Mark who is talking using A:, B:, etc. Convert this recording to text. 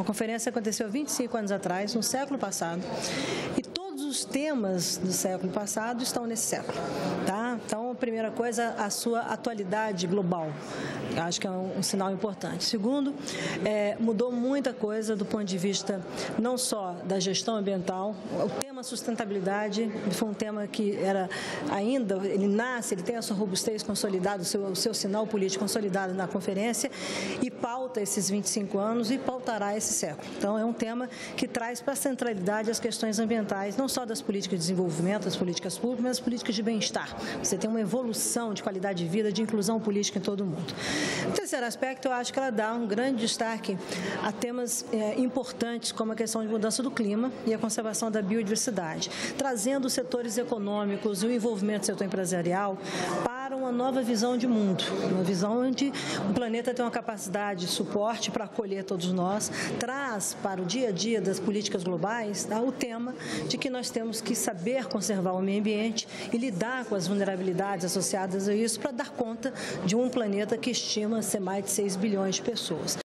A: Uma conferência aconteceu há 25 anos atrás, no século passado, e todos os temas do século passado estão nesse século. Tá? Então, primeira coisa, a sua atualidade global. Acho que é um, um sinal importante. Segundo, é, mudou muita coisa do ponto de vista não só da gestão ambiental, o tema sustentabilidade foi um tema que era ainda, ele nasce, ele tem a sua robustez consolidada, o seu, o seu sinal político consolidado na conferência e pauta esses 25 anos e pautará esse século. Então, é um tema que traz para a centralidade as questões ambientais, não só das políticas de desenvolvimento, das políticas públicas, mas das políticas de bem-estar. Você tem uma evolução de qualidade de vida, de inclusão política em todo o mundo. O terceiro aspecto, eu acho que ela dá um grande destaque a temas é, importantes como a questão de mudança do clima e a conservação da biodiversidade, trazendo setores econômicos e o envolvimento do setor empresarial para uma nova visão de mundo, uma visão onde o planeta tem uma capacidade de suporte para acolher todos nós, traz para o dia a dia das políticas globais tá, o tema de que nós temos que saber conservar o meio ambiente e lidar com as vulnerabilidades associadas a isso para dar conta de um planeta que estima ser mais de 6 bilhões de pessoas.